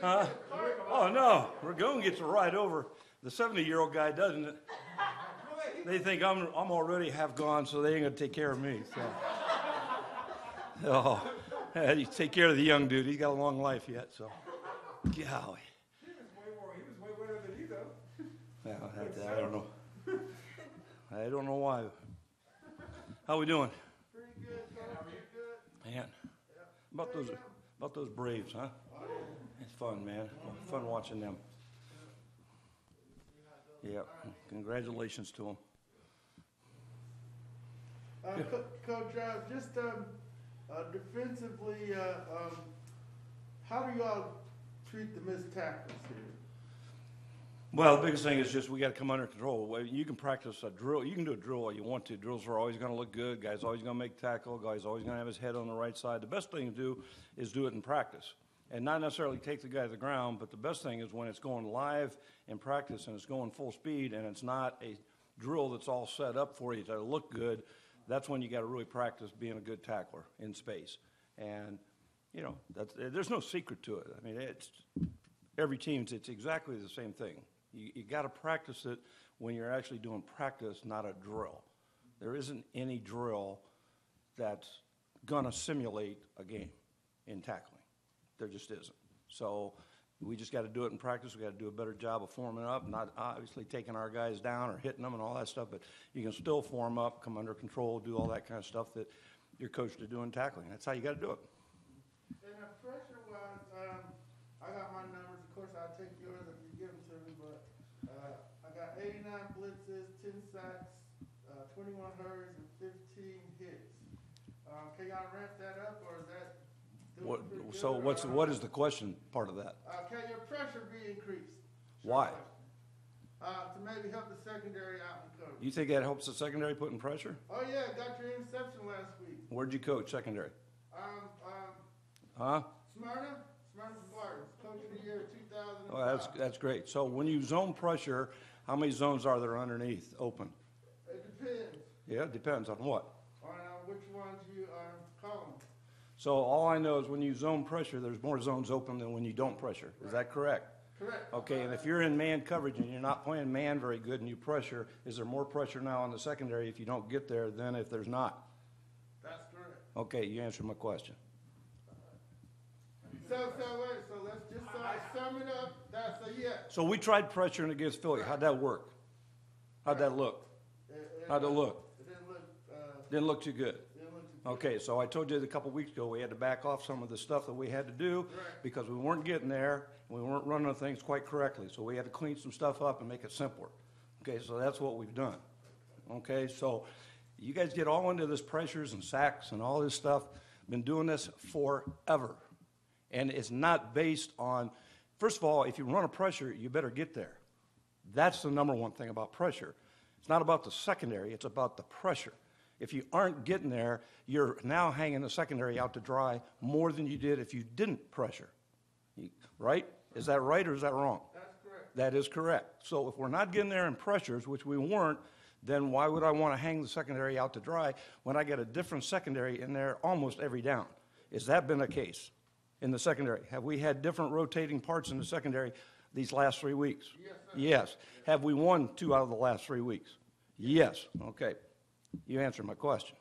Huh? Oh, no, Ragon gets a ride over. The 70-year-old guy doesn't. They think I'm, I'm already half gone, so they ain't gonna take care of me, so. Oh, to take care of the young dude. He's got a long life yet, so. Golly. He was way more, he was way better than you. Well, I, I don't know. I don't know why. How we doing? Pretty good, coach, pretty good. Man, about those, about those Braves, huh? It's fun, man. Fun watching them. Yeah, congratulations to them. Uh, Co- Coach, uh, just, um, uh, defensively, uh, um, how do y'all treat the missed tackles here? Well, the biggest thing is just we got to come under control. Well, You can practice a drill. You can do a drill all you want to. Drills are always going to look good. Guy's always going to make tackle. Guy's always going to have his head on the right side. The best thing to do is do it in practice, and not necessarily take the guy to the ground. But the best thing is when it's going live in practice and it's going full speed and it's not a drill that's all set up for you to look good. That's when you got to really practice being a good tackler in space. And you know, there's no secret to it. I mean, it's every team's it's exactly the same thing. You, you got to practice it when you're actually doing practice, not a drill. There isn't any drill that's going to simulate a game in tackling. There just isn't. So we just got to do it in practice. We got to do a better job of forming up, not obviously taking our guys down or hitting them and all that stuff, but you can still form up, come under control, do all that kind of stuff that you're coached to do in tackling. That's how you got to do it. And uh, pressure wise, um, I got my numbers, of course, I'll take yours if you give them to me, but, uh, I got eighty-nine blitzes, ten sacks, uh, twenty-one hurries, and fifteen hits. Um, can y'all ramp that up, or is that? doing What, so what's, what is the question part of that? Uh, can your pressure be increased? Why? Uh, to maybe help the secondary out in coverage. You think that helps the secondary putting pressure? Oh, yeah, got your interception last week. Where'd you coach secondary? Um, um, Huh? Smyrna, Smyrna Spartans, coach of the year two thousand and Oh, that's, five. that's great. So when you zone pressure, how many zones are there underneath, open? It depends Yeah, it depends on what. on, uh, which ones you, 'em. So all I know is when you zone pressure, there's more zones open than when you don't pressure. Is that correct? Correct. Okay, and if you're in man coverage and you're not playing man very good and you pressure, is there more pressure now on the secondary if you don't get there than if there's not? That's correct. Okay, you answered my question. So, so, wait, so let's just, I sum it up, that's a yes. So we tried pressuring against Philly. How'd that work? How'd that look? It- it- How'd it look? It didn't look, uh, Didn't look too good. Didn't look too. Okay, so I told you a couple weeks ago, we had to back off some of the stuff that we had to do because we weren't getting there, and we weren't running things quite correctly, so we had to clean some stuff up and make it simpler. Okay, so that's what we've done. Okay, so you guys get all into this pressures and sacks and all this stuff, been doing this forever. And it's not based on, first of all, if you run a pressure, you better get there. That's the number one thing about pressure. It's not about the secondary, it's about the pressure. If you aren't getting there, you're now hanging the secondary out to dry more than you did if you didn't pressure. Right? Is that right or is that wrong? That's correct. That is correct. So if we're not getting there in pressures, which we weren't, then why would I want to hang the secondary out to dry when I get a different secondary in there almost every down? Has that been the case in the secondary? Have we had different rotating parts in the secondary these last three weeks? Yes, sir. Yes. Have we won two out of the last three weeks? Yes. Okay. You answered my question.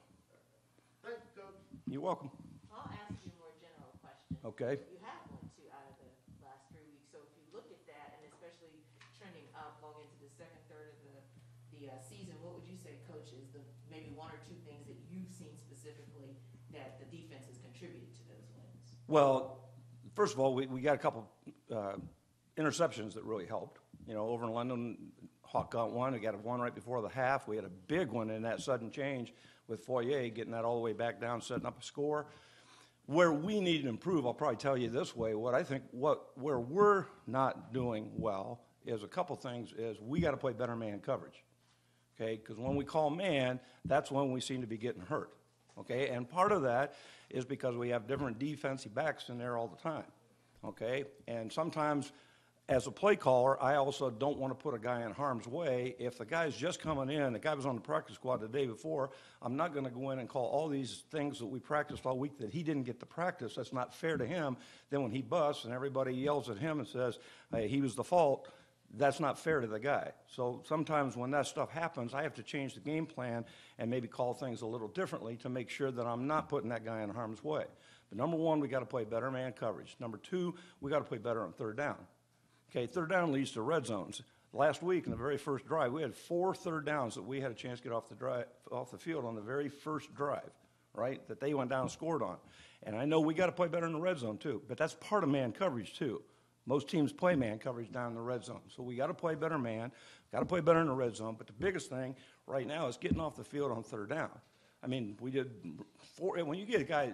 Thank you, coach. You're welcome. I'll ask you a more general question. Okay. You have won two out of the last three weeks, so if you look at that, and especially trending up going into the second, third of the, the uh, season, what would you say, coach, is the maybe one or two things that you've seen specifically that the defense has contributed to those wins? Well, first of all, we, we got a couple uh, interceptions that really helped. You know, over in London, Hawk got one. We got one right before the half. We had a big one in that sudden change with Foye getting that all the way back down, setting up a score. Where we need to improve, I'll probably tell you this way. What I think, what where we're not doing well is a couple things. Is we got to play better man coverage okay? Because when we call man, that's when we seem to be getting hurt, okay? And part of that is because we have different defensive backs in there all the time, okay? And sometimes as a play caller, I also don't want to put a guy in harm's way. If the guy's just coming in, the guy was on the practice squad the day before, I'm not going to go in and call all these things that we practiced all week that he didn't get to practice. That's not fair to him. Then when he busts and everybody yells at him and says, hey, he was the fault, that's not fair to the guy. So sometimes when that stuff happens, I have to change the game plan and maybe call things a little differently to make sure that I'm not putting that guy in harm's way. But number one, we got to play better man coverage. Number two, we got to play better on third down. Okay, third down leads to red zones. Last week, in the very first drive, we had four third downs that we had a chance to get off the drive, off the field on the very first drive, right? That they went down and scored on. And I know we got to play better in the red zone too, but that's part of man coverage too. Most teams play man coverage down in the red zone, so we got to play better man. Got to play better in the red zone. But the biggest thing right now is getting off the field on third down. I mean, we did four. When you get a guy,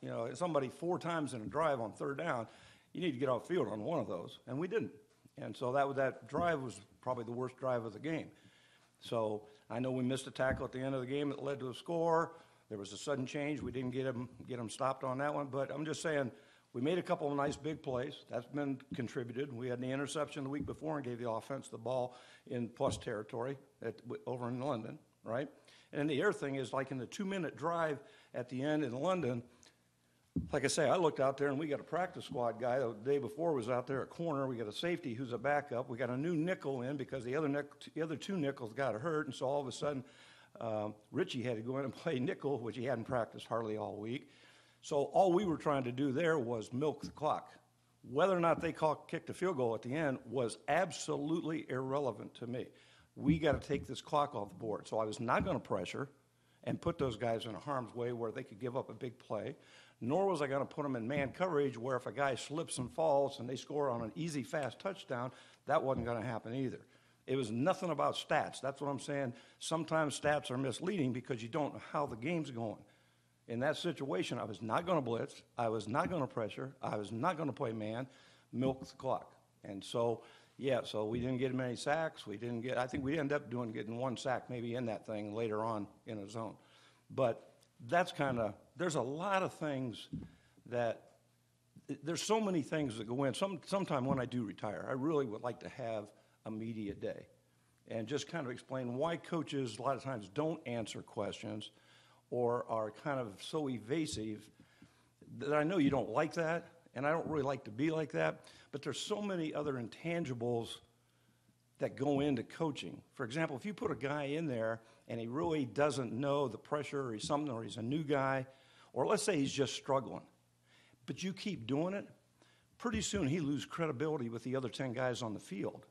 you know, somebody four times in a drive on third down, you need to get off field on one of those, and we didn't. And so that, that drive was probably the worst drive of the game. So I know we missed a tackle at the end of the game that led to a score. There was a sudden change. We didn't get him, get him stopped on that one. But I'm just saying, we made a couple of nice big plays. That's been contributed. We had the interception the week before and gave the offense the ball in plus territory at, over in London, right? And the other thing is, like in the two-minute drive at the end in London, like I say, I looked out there and we got a practice squad guy. The day before was out there at corner. We got a safety who's a backup. We got a new nickel in because the other the other two nickels got hurt, and so all of a sudden, um, Richie had to go in and play nickel, which he hadn't practiced hardly all week. So all we were trying to do there was milk the clock. Whether or not they call, kicked a field goal at the end was absolutely irrelevant to me. We got to take this clock off the board. So I was not going to pressure and put those guys in a harm's way where they could give up a big play, nor was I going to put them in man coverage where if a guy slips and falls and they score on an easy, fast touchdown, that wasn't going to happen either. It was nothing about stats. That's what I'm saying. Sometimes stats are misleading because you don't know how the game's going. In that situation, I was not going to blitz. I was not going to pressure. I was not going to play man, milk the clock. And so, yeah, so we didn't get many sacks. We didn't get, I think we ended up doing getting one sack maybe in that thing later on in a zone. But that's kind of, there's a lot of things that, there's so many things that go in. Some, sometime when I do retire, I really would like to have a media day and just kind of explain why coaches a lot of times don't answer questions or are kind of so evasive that I know you don't like that, and I don't really like to be like that, but there's so many other intangibles that go into coaching. For example, if you put a guy in there and he really doesn't know the pressure or he's something or he's a new guy, or let's say he's just struggling, but you keep doing it, pretty soon he loses credibility with the other 10 guys on the field.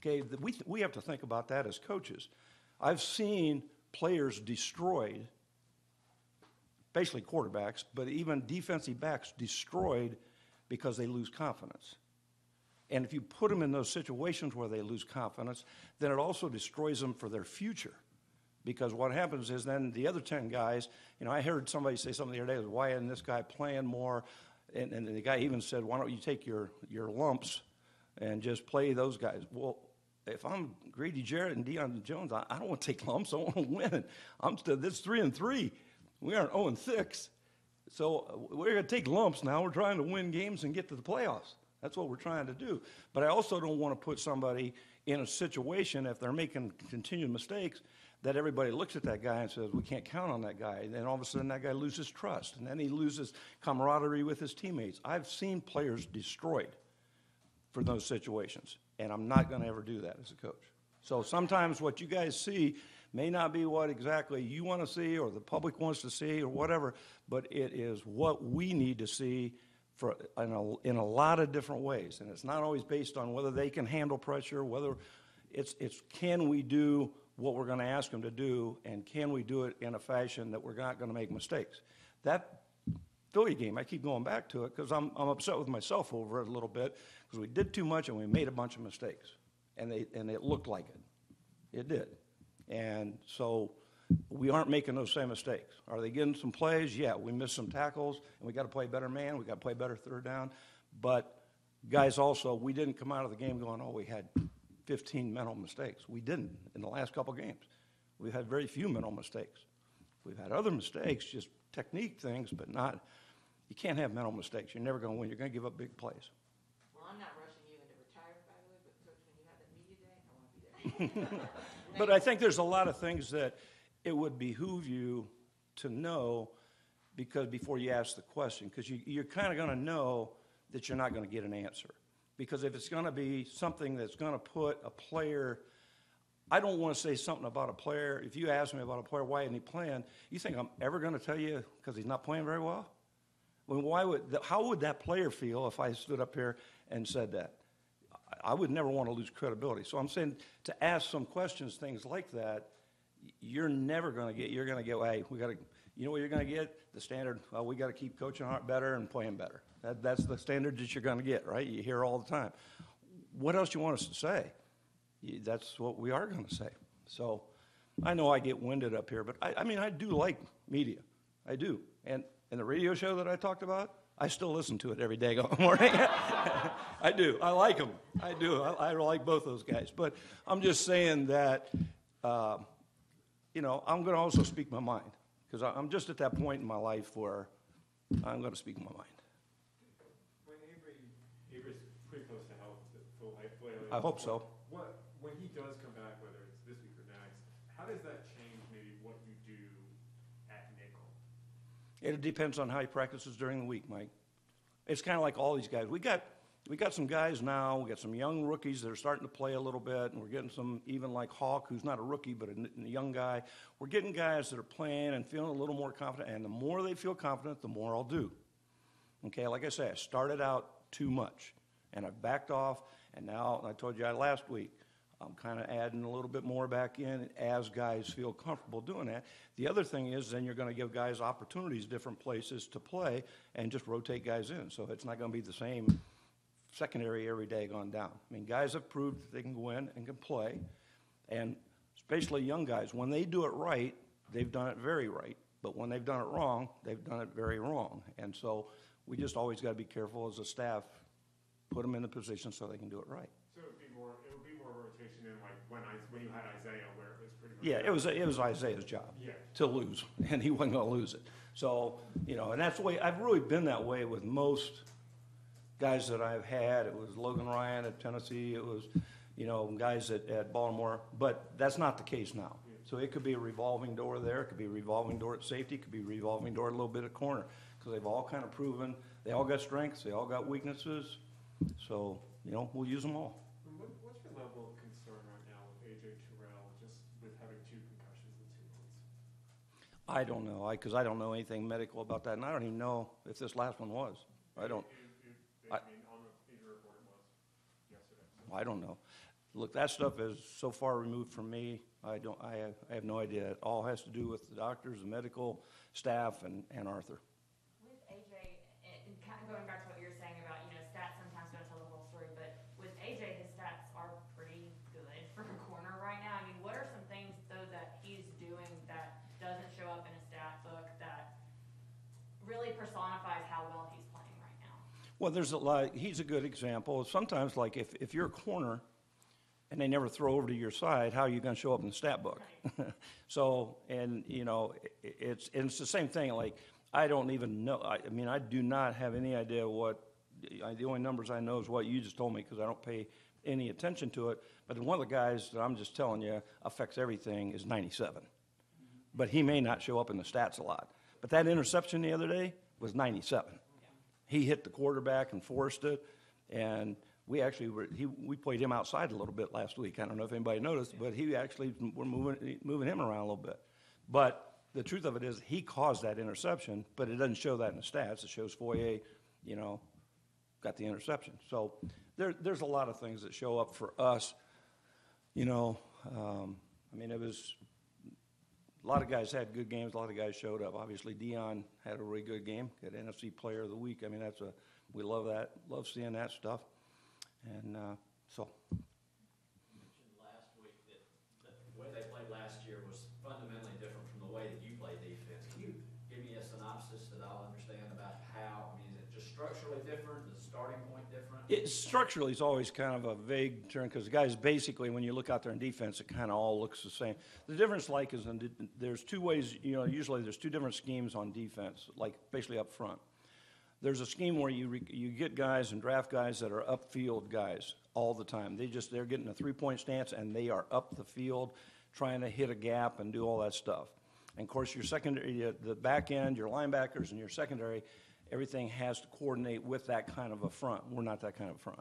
Okay, we, we have to think about that as coaches. I've seen players destroyed, basically quarterbacks, but even defensive backs destroyed because they lose confidence. And if you put them in those situations where they lose confidence, then it also destroys them for their future. Because what happens is then the other 10 guys, you know, I heard somebody say something the other day, why isn't this guy playing more? And, and the guy even said, why don't you take your, your lumps and just play those guys? Well, if I'm Grady Jarrett and Deion Jones, I, I don't want to take lumps. I want to win. I'm still, this three and three. We aren't 0 and 6. So uh, we're going to take lumps now. We're trying to win games and get to the playoffs. That's what we're trying to do. But I also don't want to put somebody in a situation, if they're making continued mistakes, that everybody looks at that guy and says, we can't count on that guy. And then all of a sudden that guy loses trust. And then he loses camaraderie with his teammates. I've seen players destroyed for those situations. And I'm not going to ever do that as a coach. So sometimes what you guys see may not be what exactly you want to see or the public wants to see or whatever, but it is what we need to see for, in, a, in a lot of different ways. And it's not always based on whether they can handle pressure, whether it's, it's can we do what we're going to ask them to do, and can we do it in a fashion that we're not going to make mistakes. That Philly game, I keep going back to it because I'm, I'm upset with myself over it a little bit because we did too much and we made a bunch of mistakes. And, they, and it looked like it. It did. And so we aren't making those same mistakes. Are they getting some plays? Yeah, we missed some tackles and we got to play better man. We got to play better third down. But guys, also, we didn't come out of the game going, oh, we had 15 mental mistakes. We didn't in the last couple games. We've had very few mental mistakes. We've had other mistakes, just technique things, but not, you can't have mental mistakes. You're never going to win. You're going to give up big plays. Well, I'm not rushing you into retirement, by the way, but coach, when you have that media day, I want to be there. But I think there's a lot of things that it would behoove you to know because before you ask the question, because you, you're kind of going to know that you're not going to get an answer. Because if it's going to be something that's going to put a player, I don't want to say something about a player. If you ask me about a player, why isn't he playing? You think I'm ever going to tell you because he's not playing very well? Well, why would, how would that player feel if I stood up here and said that? I would never want to lose credibility. So I'm saying to ask some questions, things like that, you're never going to get, you're going to get, hey, we got to, you know what you're going to get? The standard, well, we got to keep coaching better and playing better. That, that's the standard that you're going to get, right? You hear all the time. What else do you want us to say? That's what we are going to say. So I know I get winded up here, but I, I mean, I do like media. I do. And, and the radio show that I talked about, I still listen to it every day morning. I do. I like them. I do. I, I like both those guys. But I'm just saying that, uh, you know, I'm going to also speak my mind because I'm just at that point in my life where I'm going to speak my mind. When Avery, Avery's pretty close to health, to full height, full I hope so. What, when he does come back, whether it's this week or next, how does that change maybe what you do at nickel? It depends on how he practices during the week, Mike. It's kind of like all these guys. We got we got some guys now. We got some young rookies that are starting to play a little bit, and we're getting some even like Hawk, who's not a rookie but a young guy. We're getting guys that are playing and feeling a little more confident. And the more they feel confident, the more I'll do. Okay, like I said, I started out too much, and I've backed off. And now I told you last week. I'm kind of adding a little bit more back in as guys feel comfortable doing that. The other thing is then you're going to give guys opportunities, different places to play, and just rotate guys in. So it's not going to be the same secondary every day gone down. I mean, guys have proved that they can go in and can play, and especially young guys, when they do it right, they've done it very right. But when they've done it wrong, they've done it very wrong. And so we just always got to be careful as a staff, put them in the position so they can do it right. So it would be more, it would be more rotation in like when I, when you had Isaiah, where it was pretty much. Yeah, it was, it was Isaiah's job. Yeah. To lose, and he wasn't gonna lose it. So, you know, and that's the way, I've really been that way with most guys that I've had. It was Logan Ryan at Tennessee, it was, you know, guys at, at Baltimore, but that's not the case now. So it could be a revolving door there, it could be a revolving door at safety, it could be a revolving door a little bit at corner. Because they've all kind of proven, they all got strengths, they all got weaknesses. So, you know, we'll use them all. What, what's your level of concern right now with AJ Terrell, just with having two concussions in two months? I don't know, I, because I don't know anything medical about that, and I don't even know if this last one was. I don't, It- it- I- I mean, on the injury report it was yesterday. I don't know. Look, that stuff is so far removed from me, I don't, I have, I have no idea. It all has to do with the doctors, the medical staff, and, and Arthur. With AJ, and and kind of going back to what you were saying about, you know, stats sometimes don't tell the whole story, but with AJ, his stats are pretty good for a corner right now. I mean, what are some things though that he's doing that doesn't show up in a stat book that really personifies how well he's playing right now? Well, there's a lot, he's a good example. Sometimes, like, if, if you're a corner and they never throw over to your side, how are you going to show up in the stat book? so, and, you know, i- it's, and it's the same thing. Like, I don't even know, I, I mean, I do not have any idea what, I, the only numbers I know is what you just told me because I don't pay any attention to it. But one of the guys that I'm just telling you affects everything is 97. But he may not show up in the stats a lot. But that interception the other day was 97 he hit the quarterback and forced it. And we actually were, he, we played him outside a little bit last week. I don't know if anybody noticed, but he actually, we're moving, moving him around a little bit. But the truth of it is, he caused that interception, but it doesn't show that in the stats. It shows Foye, you know, got the interception. So there, there's a lot of things that show up for us. You know, um, I mean, it was, a lot of guys had good games. A lot of guys showed up. Obviously, Deion had a really good game. Got NFC Player of the Week. I mean, that's a we love that. Love seeing that stuff. And uh, so, mentioned last week that, that the way they played last year was fundamentally different from the way that you play defense. Can you give me a synopsis that I'll understand about how, I mean, is it just structurally different, the starting point different? it, structurally, it's always kind of a vague term because the guys, basically, when you look out there in defense, it kind of all looks the same. The difference, like, is in, there's two ways. You know, usually there's two different schemes on defense, like basically up front. there's a scheme where you, re- you get guys and draft guys that are upfield guys all the time. They just, they're getting a three-point stance and they are up the field trying to hit a gap and do all that stuff. And of course, your secondary, the back end, your linebackers and your secondary, everything has to coordinate with that kind of a front. We're not that kind of front.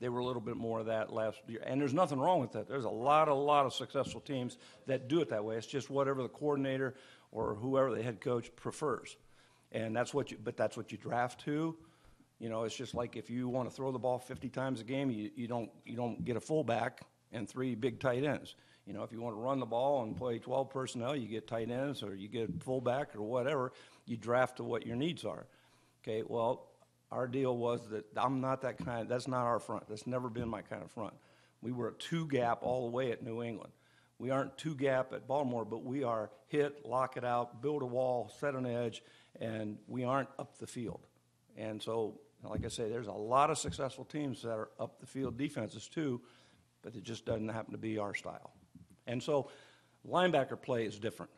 They were a little bit more of that last year. And there's nothing wrong with that. There's a lot, a lot of successful teams that do it that way. It's just whatever the coordinator or whoever the head coach prefers. And that's what you, but that's what you draft to. You know, it's just like if you want to throw the ball 50 times a game, you, you don't, you don't get a fullback and three big tight ends. You know, if you want to run the ball and play 12 personnel, you get tight ends or you get fullback or whatever. You draft to what your needs are. Okay, well, our deal was that I'm not that kind, that's not our front. That's never been my kind of front. We were a two gap all the way at New England. We aren't two gap at Baltimore, but we are hit, lock it out, build a wall, set an edge, and we aren't up the field. And so, like I say, there's a lot of successful teams that are up the field defenses too, but it just doesn't happen to be our style. And so, linebacker play is different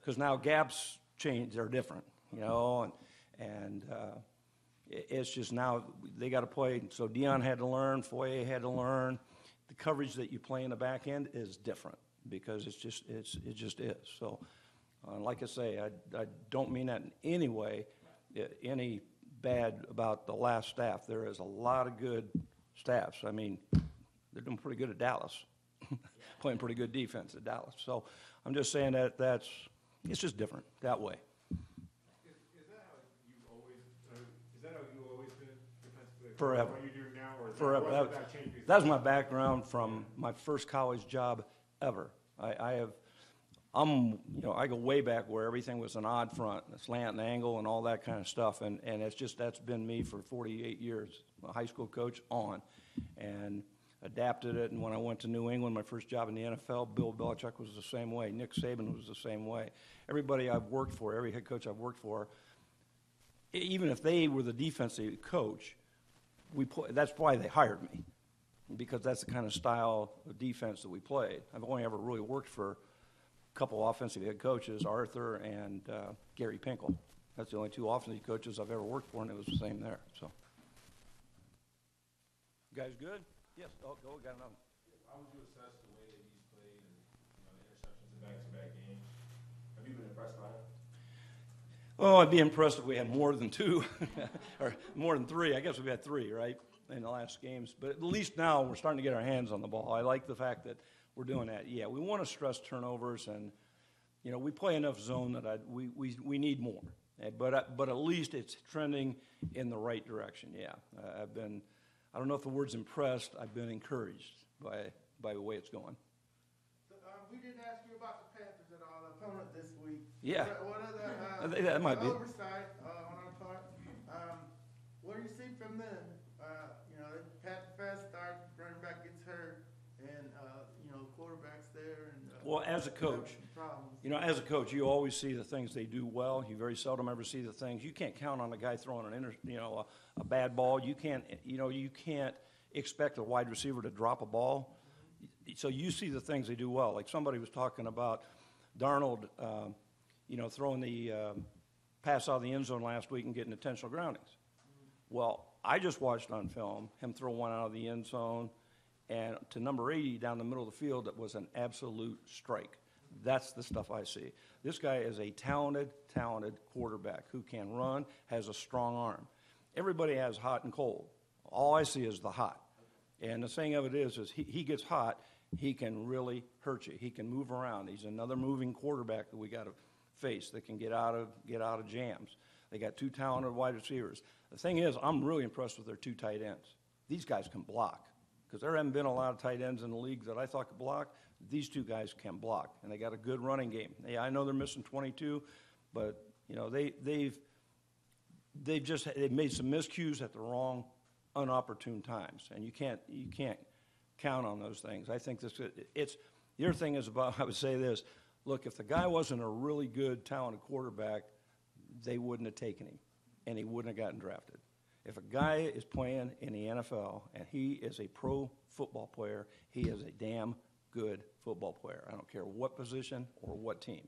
because now gaps change, they're different, you know, and, and uh, it's just now they got to play. So Deion had to learn, Foye had to learn. The coverage that you play in the back end is different because it's just it's it just is. So, uh, like I say, I, I don't mean that in any way, uh, any bad about the last staff. There is a lot of good staffs. I mean, they're doing pretty good at Dallas, playing pretty good defense at Dallas. So I'm just saying that that's it's just different that way. Is, is that how you've always, uh, is that how you always been defensively? Forever. What you do now, or is that, Forever. or That, has that changed? that's my background from my first college job ever. I, I have, I'm, you know, I go way back where everything was an odd front, a slant and angle and all that kind of stuff. And, and it's just, that's been me for 48 years, a high school coach on. And adapted it. And when I went to New England, my first job in the NFL, Bill Belichick was the same way. Nick Saban was the same way. Everybody I've worked for, every head coach I've worked for, even if they were the defensive coach, we play, that's why they hired me because that's the kind of style of defense that we played. I've only ever really worked for a couple offensive head coaches, Arthur and uh, Gary Pinkel. That's the only two offensive coaches I've ever worked for, and it was the same there. So, you guys good? Yes. Oh, go. Got another. How would you assess the way that he's played and, you know, the interceptions in back-to-back games? Have you been impressed by it? Oh, I'd be impressed if we had more than two, or more than three. I guess we've had three, right, in the last games. But at least now we're starting to get our hands on the ball. I like the fact that we're doing that. Yeah, we want to stress turnovers, and you know we play enough zone that I, we, we we need more. Eh, But but at least it's trending in the right direction. Yeah, Uh, I've been. I don't know if the word's impressed. I've been encouraged by by the way it's going. So, um, we didn't ask you about the Panthers opponent this week. Yeah. What, what are the, uh, that might be- oversight, uh, on our part? Um, what do you see from them? Uh, you know, Pat fast start, running back gets hurt, and, uh, you know, quarterback's there and. uh, Well, as a coach, You know, as a coach, you always see the things they do well. You very seldom ever see the things you can't count on a guy throwing an inter, you know, a, a bad ball. You can't, you know, you can't expect a wide receiver to drop a ball. So you see the things they do well. Like somebody was talking about Darnold, um, you know, throwing the um, pass out of the end zone last week and getting intentional groundings. Well, I just watched on film him throw one out of the end zone and to number 80 down the middle of the field that was an absolute strike. That's the stuff I see. This guy is a talented, talented quarterback who can run, has a strong arm. Everybody has hot and cold. All I see is the hot. And the thing of it is, is he, he gets hot, he can really hurt you. He can move around. He's another moving quarterback that we got to face that can get out of get out of jams. They got two talented wide receivers. The thing is, I'm really impressed with their two tight ends. These guys can block because there haven't been a lot of tight ends in the league that I thought could block. These two guys can block, and they got a good running game. Yeah, I know they're missing 22, but you know they they've they've just they've made some miscues at the wrong, unopportune times, and you can't you can't count on those things. I think this it's your thing is about I would say this: look, if the guy wasn't a really good, talented quarterback, they wouldn't have taken him, and he wouldn't have gotten drafted. If a guy is playing in the NFL and he is a pro football player, he is a damn good football player. I don't care what position or what team.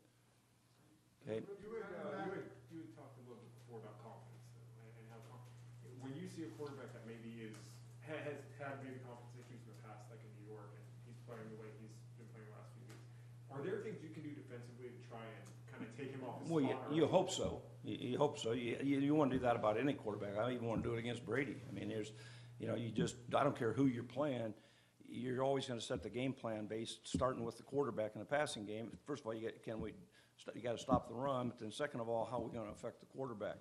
Okay. You had, uh, you had, you had talked a little bit before about confidence, and, and see a quarterback that maybe is, ha- has had maybe confidence issues in the past, like in New York, and he's playing the way he's been playing the last few weeks? Are there things you can do defensively to try and kind of take him off his Well, you, spot? you hope so. You, you hope so. You, you, you want to do that about any quarterback. I even want to do it against Brady. I mean, there's, you know, you just, I don't care who you're playing. You're always going to set the game plan based, starting with the quarterback in the passing game. First of all, you get, can we, you got to stop the run. But then second of all, how are we going to affect the quarterback?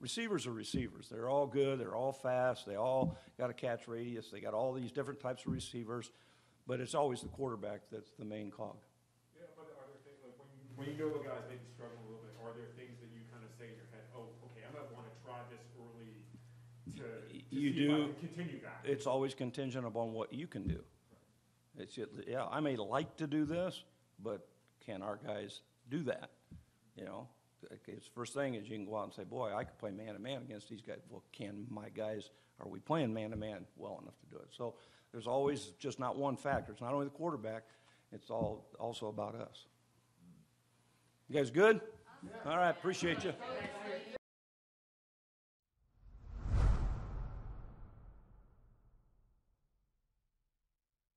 Receivers are receivers. They're all good. They're all fast. They all got a catch radius. They got all these different types of receivers. But it's always the quarterback that's the main cog. Yeah, but are there things, like, when you, when you know a guy's maybe struggling a little bit, are there things that you kind of say in your head, oh, okay, I'm gonna wanna try this early to, to You see if I do. can continue that? it's always contingent upon what you can do. It's, yeah, I may like to do this, but can our guys do that? You know, it's first thing is you can go out and say, boy, I could play man-to-man against these guys. Well, can my guys, are we playing man-to-man well enough to do it? So there's always just not one factor. It's not only the quarterback, it's all, also about us. You guys good? All right, appreciate you.